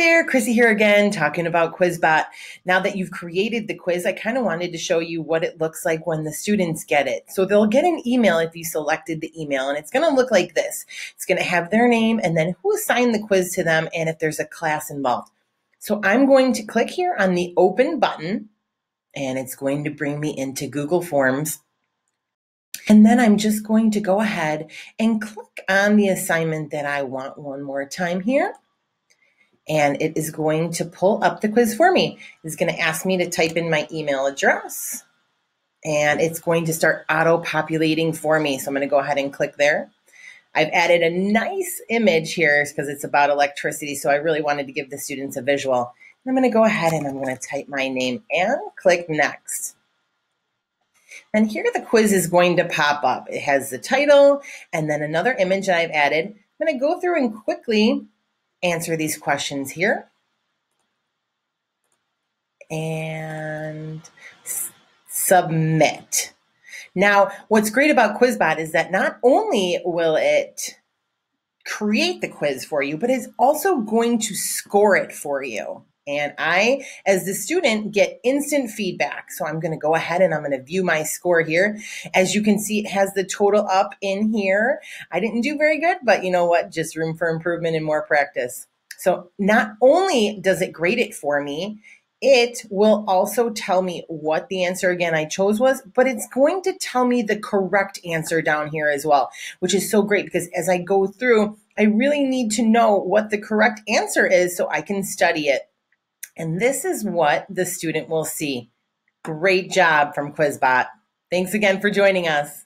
there, Chrissy here again, talking about Quizbot. Now that you've created the quiz, I kind of wanted to show you what it looks like when the students get it. So they'll get an email if you selected the email, and it's going to look like this. It's going to have their name and then who assigned the quiz to them and if there's a class involved. So I'm going to click here on the open button, and it's going to bring me into Google Forms. And then I'm just going to go ahead and click on the assignment that I want one more time here and it is going to pull up the quiz for me. It's going to ask me to type in my email address and it's going to start auto populating for me. So I'm going to go ahead and click there. I've added a nice image here because it's about electricity. So I really wanted to give the students a visual. I'm going to go ahead and I'm going to type my name and click next. And here the quiz is going to pop up. It has the title and then another image that I've added. I'm going to go through and quickly answer these questions here. And submit. Now, what's great about Quizbot is that not only will it create the quiz for you, but it's also going to score it for you. And I, as the student, get instant feedback. So I'm going to go ahead and I'm going to view my score here. As you can see, it has the total up in here. I didn't do very good, but you know what? Just room for improvement and more practice. So not only does it grade it for me, it will also tell me what the answer again I chose was, but it's going to tell me the correct answer down here as well, which is so great because as I go through, I really need to know what the correct answer is so I can study it. And this is what the student will see. Great job from Quizbot. Thanks again for joining us.